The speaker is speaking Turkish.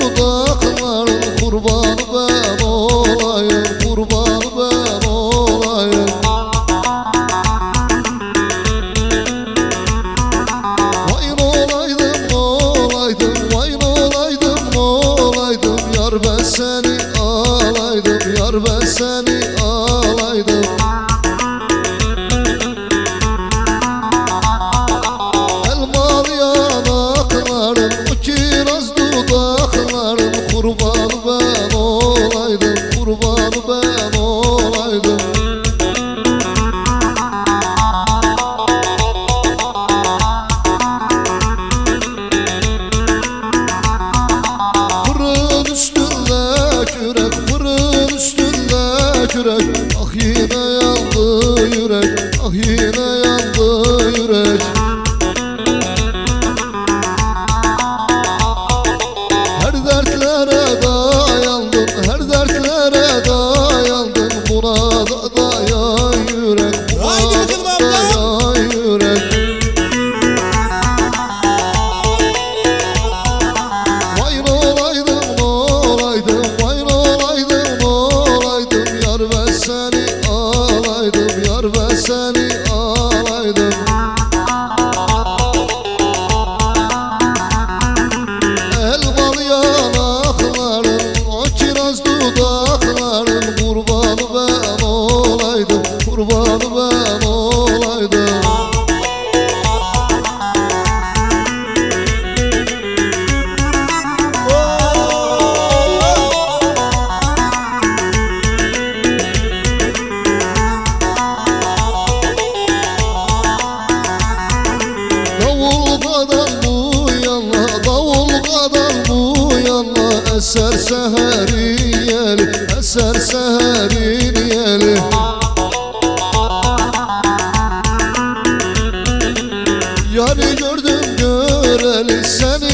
dudakların Kurbanı ben olayım Kurbanı ben olayım. Vay olaydım olaydım Vay olaydım olaydım. Yar ben seni alaydım Yar ben seni alaydım Kurbanı ben olaydım Kurbanı ben olaydım. Fırın üstünde kürek Fırın üstünde kürek Eser seherin yeli Eser seherin yeli Yarı gördüm göreli Seni